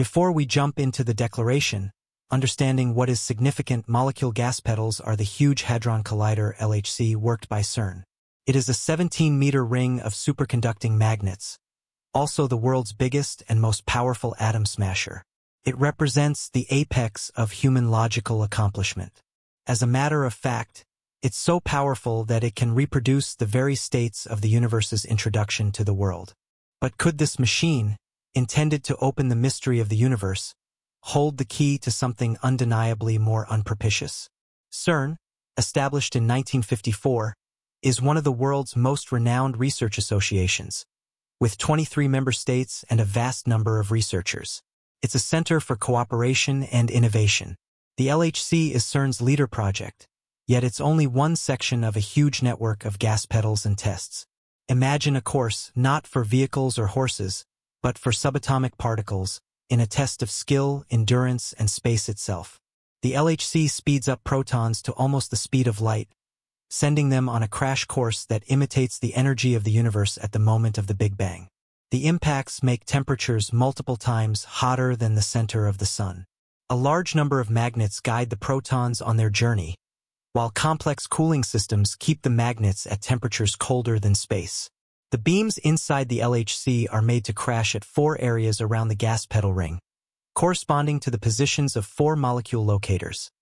Before we jump into the declaration, understanding what is significant molecule gas pedals are the Huge Hadron Collider LHC worked by CERN. It is a 17-meter ring of superconducting magnets, also the world's biggest and most powerful atom smasher. It represents the apex of human logical accomplishment. As a matter of fact, it's so powerful that it can reproduce the very states of the universe's introduction to the world. But could this machine, intended to open the mystery of the universe, hold the key to something undeniably more unpropitious? CERN, established in 1954, is one of the world's most renowned research associations, with 23 member states and a vast number of researchers. It's a center for cooperation and innovation. The LHC is CERN's leader project, yet it's only one section of a huge network of gas pedals and tests. Imagine a course not for vehicles or horses, but for subatomic particles, in a test of skill, endurance, and space itself. The LHC speeds up protons to almost the speed of light, sending them on a crash course that imitates the energy of the universe at the moment of the Big Bang. The impacts make temperatures multiple times hotter than the center of the sun. A large number of magnets guide the protons on their journey, while complex cooling systems keep the magnets at temperatures colder than space. The beams inside the LHC are made to crash at four areas around the gas pedal ring, corresponding to the positions of four molecule locators,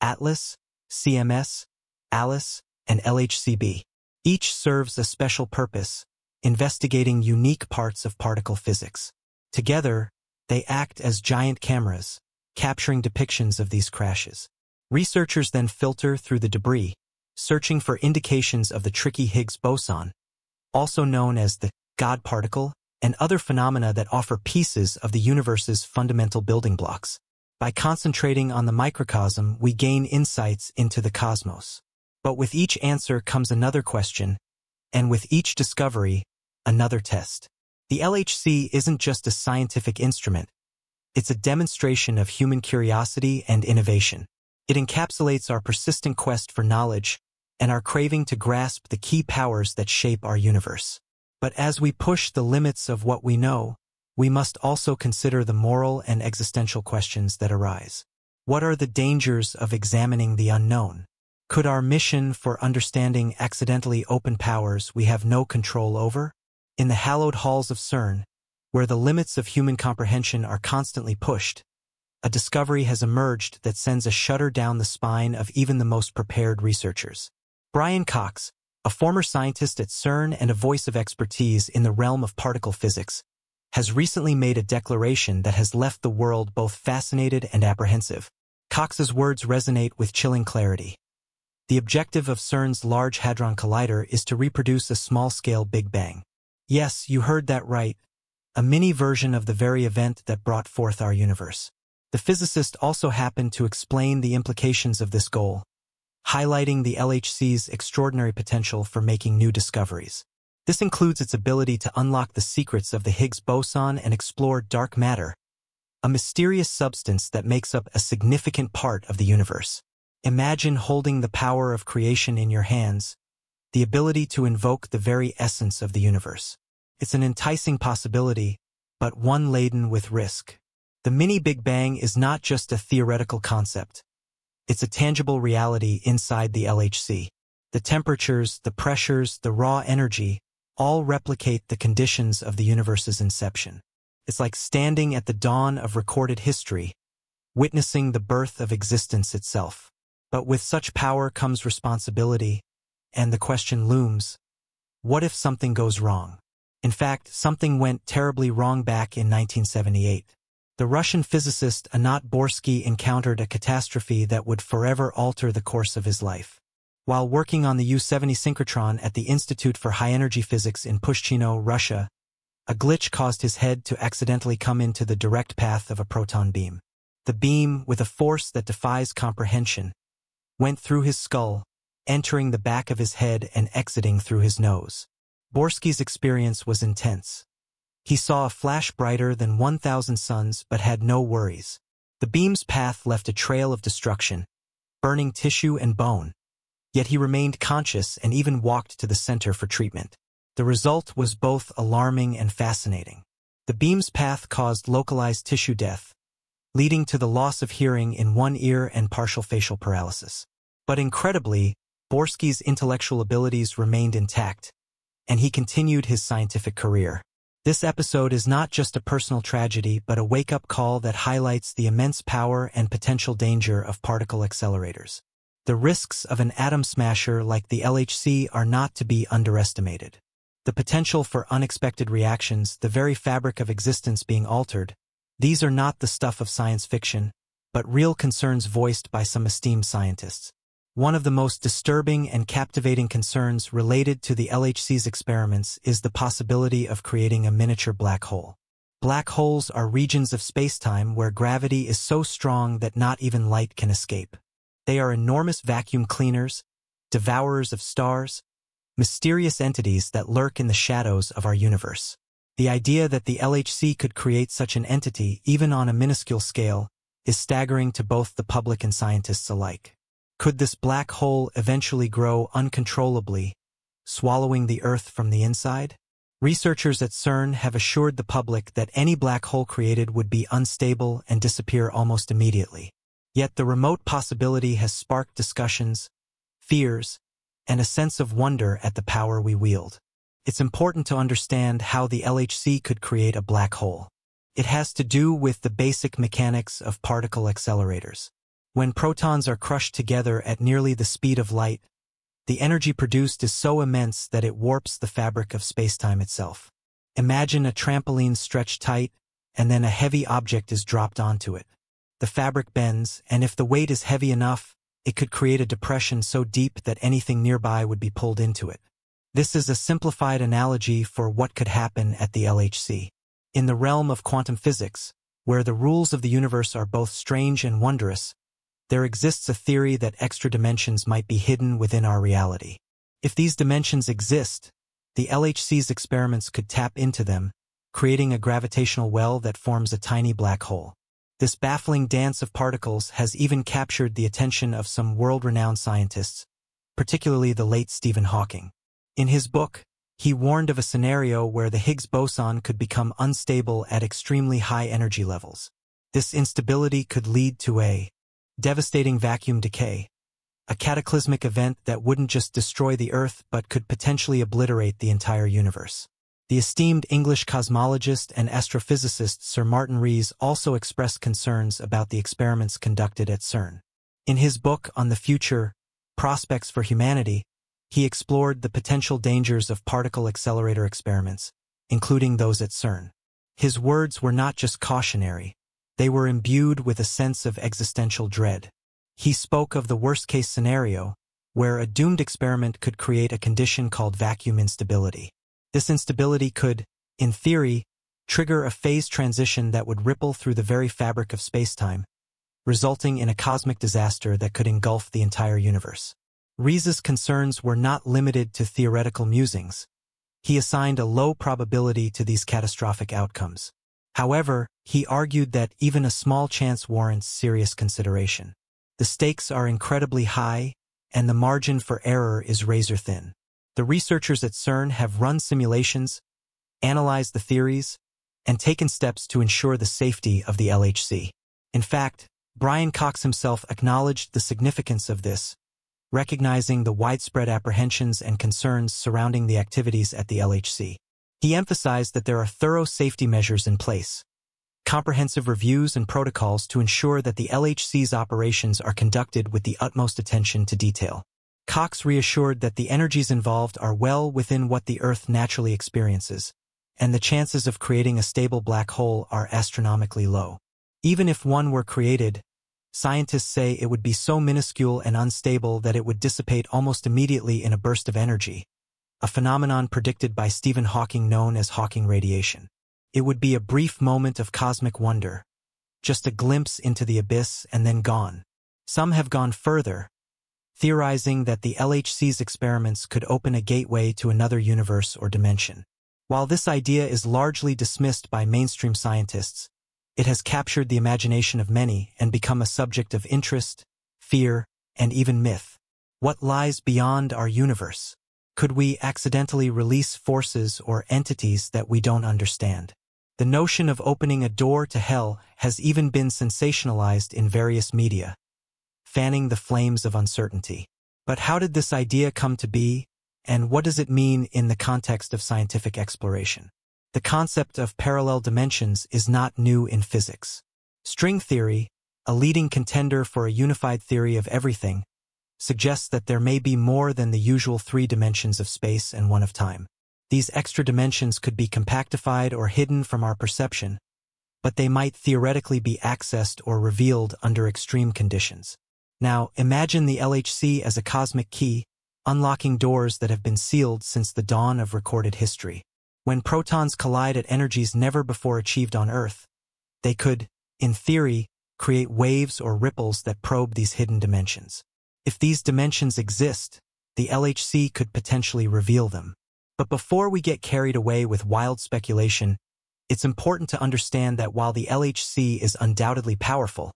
ATLAS, CMS, ALICE, and LHCb. Each serves a special purpose, investigating unique parts of particle physics. Together, they act as giant cameras, capturing depictions of these crashes. Researchers then filter through the debris, searching for indications of the tricky Higgs boson, also known as the God particle, and other phenomena that offer pieces of the universe's fundamental building blocks. By concentrating on the microcosm, we gain insights into the cosmos. But with each answer comes another question, and with each discovery, another test. The LHC isn't just a scientific instrument. It's a demonstration of human curiosity and innovation. It encapsulates our persistent quest for knowledge and our craving to grasp the key powers that shape our universe. But as we push the limits of what we know, we must also consider the moral and existential questions that arise. What are the dangers of examining the unknown? Could our mission for understanding accidentally open powers we have no control over? In the hallowed halls of CERN, where the limits of human comprehension are constantly pushed, a discovery has emerged that sends a shudder down the spine of even the most prepared researchers. Brian Cox, a former scientist at CERN and a voice of expertise in the realm of particle physics, has recently made a declaration that has left the world both fascinated and apprehensive. Cox's words resonate with chilling clarity. The objective of CERN's Large Hadron Collider is to reproduce a small-scale Big Bang. Yes, you heard that right, a mini version of the very event that brought forth our universe. The physicist also happened to explain the implications of this goal, highlighting the LHC's extraordinary potential for making new discoveries. This includes its ability to unlock the secrets of the Higgs boson and explore dark matter, a mysterious substance that makes up a significant part of the universe. Imagine holding the power of creation in your hands, the ability to invoke the very essence of the universe. It's an enticing possibility, but one laden with risk. The mini Big Bang is not just a theoretical concept. It's a tangible reality inside the LHC. The temperatures, the pressures, the raw energy all replicate the conditions of the universe's inception. It's like standing at the dawn of recorded history, witnessing the birth of existence itself. But with such power comes responsibility, and the question looms, what if something goes wrong? In fact, something went terribly wrong back in 1978. The Russian physicist Anat Borsky encountered a catastrophe that would forever alter the course of his life. While working on the U-70 synchrotron at the Institute for High Energy Physics in Pushchino, Russia, a glitch caused his head to accidentally come into the direct path of a proton beam. The beam, with a force that defies comprehension, went through his skull, entering the back of his head and exiting through his nose. Borsky's experience was intense. He saw a flash brighter than 1,000 suns but had no worries. The beam's path left a trail of destruction, burning tissue and bone, yet he remained conscious and even walked to the center for treatment. The result was both alarming and fascinating. The beam's path caused localized tissue death, leading to the loss of hearing in one ear and partial facial paralysis. But incredibly, Borsky's intellectual abilities remained intact, and he continued his scientific career. This episode is not just a personal tragedy, but a wake-up call that highlights the immense power and potential danger of particle accelerators. The risks of an atom smasher like the LHC are not to be underestimated. The potential for unexpected reactions, the very fabric of existence being altered, these are not the stuff of science fiction, but real concerns voiced by some esteemed scientists. One of the most disturbing and captivating concerns related to the LHC's experiments is the possibility of creating a miniature black hole. Black holes are regions of spacetime where gravity is so strong that not even light can escape. They are enormous vacuum cleaners, devourers of stars, mysterious entities that lurk in the shadows of our universe. The idea that the LHC could create such an entity, even on a minuscule scale, is staggering to both the public and scientists alike. Could this black hole eventually grow uncontrollably, swallowing the Earth from the inside? Researchers at CERN have assured the public that any black hole created would be unstable and disappear almost immediately. Yet the remote possibility has sparked discussions, fears, and a sense of wonder at the power we wield. It's important to understand how the LHC could create a black hole. It has to do with the basic mechanics of particle accelerators. When protons are crushed together at nearly the speed of light, the energy produced is so immense that it warps the fabric of spacetime itself. Imagine a trampoline stretched tight, and then a heavy object is dropped onto it. The fabric bends, and if the weight is heavy enough, it could create a depression so deep that anything nearby would be pulled into it. This is a simplified analogy for what could happen at the LHC. In the realm of quantum physics, where the rules of the universe are both strange and wondrous, there exists a theory that extra dimensions might be hidden within our reality. If these dimensions exist, the LHC's experiments could tap into them, creating a gravitational well that forms a tiny black hole. This baffling dance of particles has even captured the attention of some world-renowned scientists, particularly the late Stephen Hawking. In his book, he warned of a scenario where the Higgs boson could become unstable at extremely high energy levels. This instability could lead to a devastating vacuum decay, a cataclysmic event that wouldn't just destroy the Earth but could potentially obliterate the entire universe. The esteemed English cosmologist and astrophysicist Sir Martin Rees also expressed concerns about the experiments conducted at CERN. In his book on the future, Prospects for Humanity, he explored the potential dangers of particle accelerator experiments, including those at CERN. His words were not just cautionary, they were imbued with a sense of existential dread. He spoke of the worst-case scenario, where a doomed experiment could create a condition called vacuum instability. This instability could, in theory, trigger a phase transition that would ripple through the very fabric of spacetime, resulting in a cosmic disaster that could engulf the entire universe. Rees's concerns were not limited to theoretical musings. He assigned a low probability to these catastrophic outcomes. However, he argued that even a small chance warrants serious consideration. The stakes are incredibly high, and the margin for error is razor-thin. The researchers at CERN have run simulations, analyzed the theories, and taken steps to ensure the safety of the LHC. In fact, Brian Cox himself acknowledged the significance of this, recognizing the widespread apprehensions and concerns surrounding the activities at the LHC. He emphasized that there are thorough safety measures in place, comprehensive reviews and protocols to ensure that the LHC's operations are conducted with the utmost attention to detail. Cox reassured that the energies involved are well within what the Earth naturally experiences, and the chances of creating a stable black hole are astronomically low. Even if one were created, scientists say it would be so minuscule and unstable that it would dissipate almost immediately in a burst of energy, a phenomenon predicted by Stephen Hawking known as Hawking radiation. It would be a brief moment of cosmic wonder, just a glimpse into the abyss and then gone. Some have gone further, theorizing that the LHC's experiments could open a gateway to another universe or dimension. While this idea is largely dismissed by mainstream scientists, it has captured the imagination of many and become a subject of interest, fear, and even myth. What lies beyond our universe? Could we accidentally release forces or entities that we don't understand? The notion of opening a door to hell has even been sensationalized in various media, fanning the flames of uncertainty. But how did this idea come to be, and what does it mean in the context of scientific exploration? The concept of parallel dimensions is not new in physics. String theory, a leading contender for a unified theory of everything, suggests that there may be more than the usual three dimensions of space and one of time. These extra dimensions could be compactified or hidden from our perception, but they might theoretically be accessed or revealed under extreme conditions. Now, imagine the LHC as a cosmic key, unlocking doors that have been sealed since the dawn of recorded history. When protons collide at energies never before achieved on Earth, they could, in theory, create waves or ripples that probe these hidden dimensions. If these dimensions exist, the LHC could potentially reveal them. But before we get carried away with wild speculation, it's important to understand that while the LHC is undoubtedly powerful,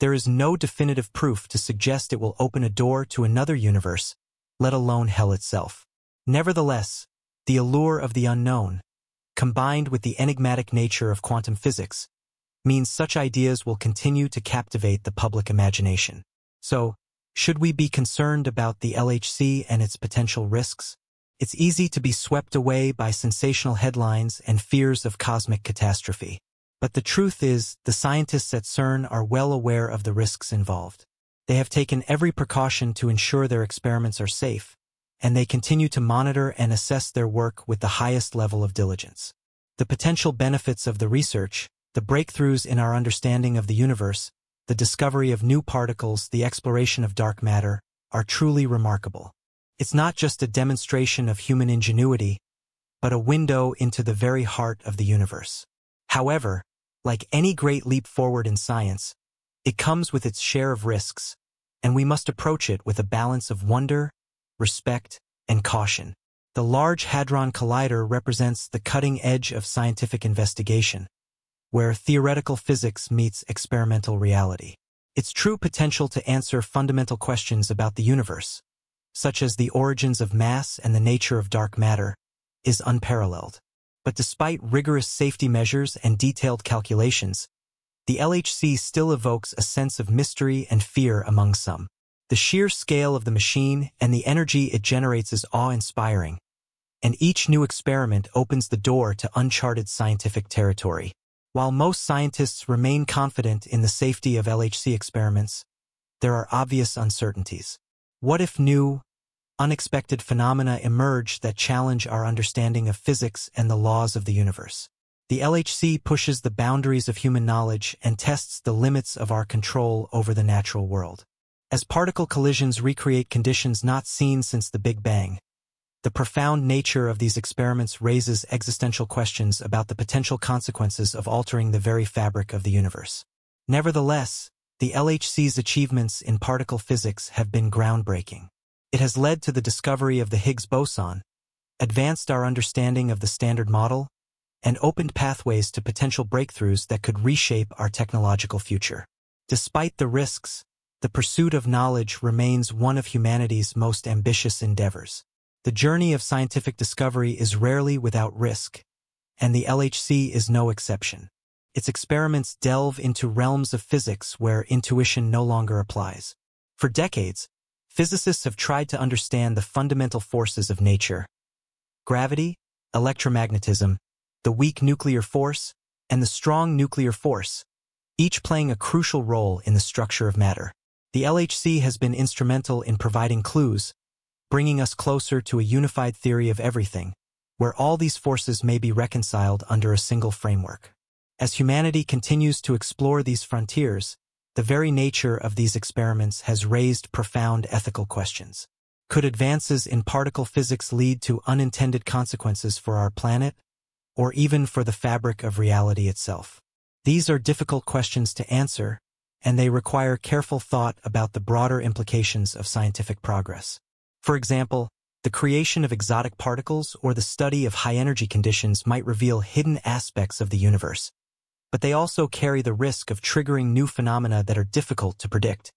there is no definitive proof to suggest it will open a door to another universe, let alone hell itself. Nevertheless, the allure of the unknown, combined with the enigmatic nature of quantum physics, means such ideas will continue to captivate the public imagination. So, should we be concerned about the LHC and its potential risks? It's easy to be swept away by sensational headlines and fears of cosmic catastrophe. But the truth is, the scientists at CERN are well aware of the risks involved. They have taken every precaution to ensure their experiments are safe, and they continue to monitor and assess their work with the highest level of diligence. The potential benefits of the research, the breakthroughs in our understanding of the universe, the discovery of new particles, the exploration of dark matter, are truly remarkable. It's not just a demonstration of human ingenuity, but a window into the very heart of the universe. However, like any great leap forward in science, it comes with its share of risks, and we must approach it with a balance of wonder, respect, and caution. The Large Hadron Collider represents the cutting edge of scientific investigation, where theoretical physics meets experimental reality. Its true potential to answer fundamental questions about the universe, such as the origins of mass and the nature of dark matter, is unparalleled. But despite rigorous safety measures and detailed calculations, the LHC still evokes a sense of mystery and fear among some. The sheer scale of the machine and the energy it generates is awe-inspiring, and each new experiment opens the door to uncharted scientific territory. While most scientists remain confident in the safety of LHC experiments, there are obvious uncertainties. What if new, unexpected phenomena emerge that challenge our understanding of physics and the laws of the universe? The LHC pushes the boundaries of human knowledge and tests the limits of our control over the natural world. As particle collisions recreate conditions not seen since the Big Bang, the profound nature of these experiments raises existential questions about the potential consequences of altering the very fabric of the universe. Nevertheless, the LHC's achievements in particle physics have been groundbreaking. It has led to the discovery of the Higgs boson, advanced our understanding of the Standard Model, and opened pathways to potential breakthroughs that could reshape our technological future. Despite the risks, the pursuit of knowledge remains one of humanity's most ambitious endeavors. The journey of scientific discovery is rarely without risk, and the LHC is no exception. Its experiments delve into realms of physics where intuition no longer applies. For decades, physicists have tried to understand the fundamental forces of nature. Gravity, electromagnetism, the weak nuclear force, and the strong nuclear force, each playing a crucial role in the structure of matter. The LHC has been instrumental in providing clues, bringing us closer to a unified theory of everything, where all these forces may be reconciled under a single framework. As humanity continues to explore these frontiers, the very nature of these experiments has raised profound ethical questions. Could advances in particle physics lead to unintended consequences for our planet, or even for the fabric of reality itself? These are difficult questions to answer, and they require careful thought about the broader implications of scientific progress. For example, the creation of exotic particles or the study of high-energy conditions might reveal hidden aspects of the universe, but they also carry the risk of triggering new phenomena that are difficult to predict.